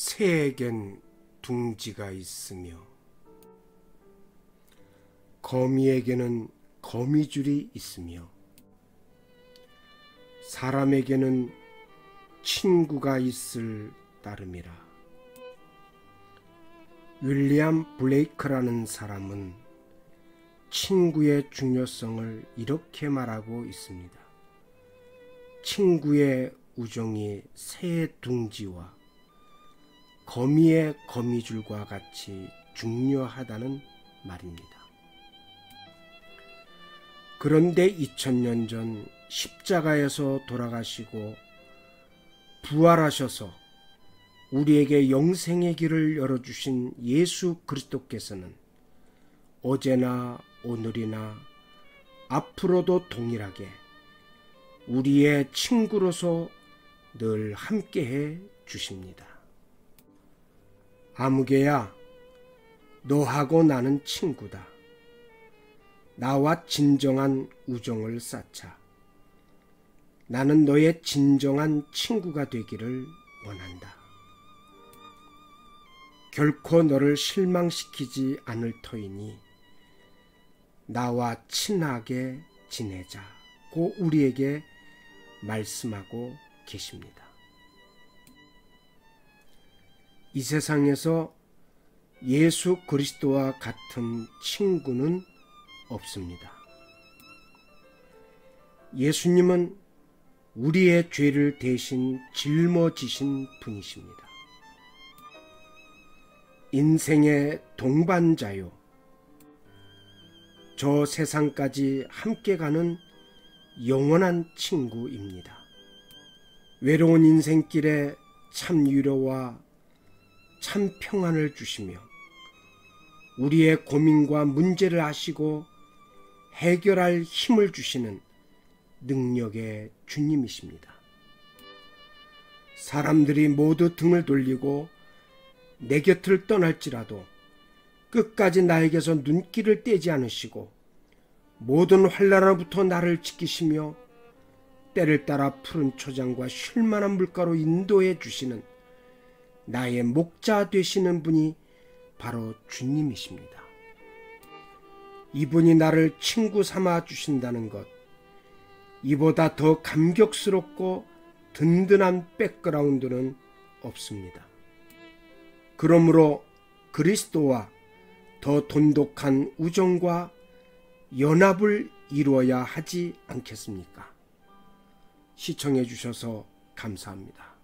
새에겐 둥지가 있으며 거미에게는 거미줄이 있으며 사람에게는 친구가 있을 따름이라. 윌리엄 블레이크라는 사람은 친구의 중요성을 이렇게 말하고 있습니다. 친구의 우정이 새의 둥지와 거미의 거미줄과 같이 중요하다는 말입니다. 그런데 2000년 전 십자가에서 돌아가시고 부활하셔서 우리에게 영생의 길을 열어주신 예수 그리스도께서는 어제나 오늘이나 앞으로도 동일하게 우리의 친구로서 늘 함께해 주십니다. 아무개야, 너하고 나는 친구다. 나와 진정한 우정을 쌓자. 나는 너의 진정한 친구가 되기를 원한다. 결코 너를 실망시키지 않을 터이니 나와 친하게 지내자고 우리에게 말씀하고 계십니다. 이 세상에서 예수 그리스도와 같은 친구는 없습니다. 예수님은 우리의 죄를 대신 짊어지신 분이십니다. 인생의 동반자요. 저 세상까지 함께 가는 영원한 친구입니다. 외로운 인생길에 참 위로와 참 평안을 주시며 우리의 고민과 문제를 아시고 해결할 힘을 주시는 능력의 주님이십니다. 사람들이 모두 등을 돌리고 내 곁을 떠날지라도 끝까지 나에게서 눈길을 떼지 않으시고 모든 환란으로부터 나를 지키시며 때를 따라 푸른 초장과 쉴만한 물가로 인도해 주시는 나의 목자 되시는 분이 바로 주님이십니다. 이분이 나를 친구 삼아 주신다는 것, 이보다 더 감격스럽고 든든한 백그라운드는 없습니다. 그러므로 그리스도와 더 돈독한 우정과 연합을 이루어야 하지 않겠습니까? 시청해 주셔서 감사합니다.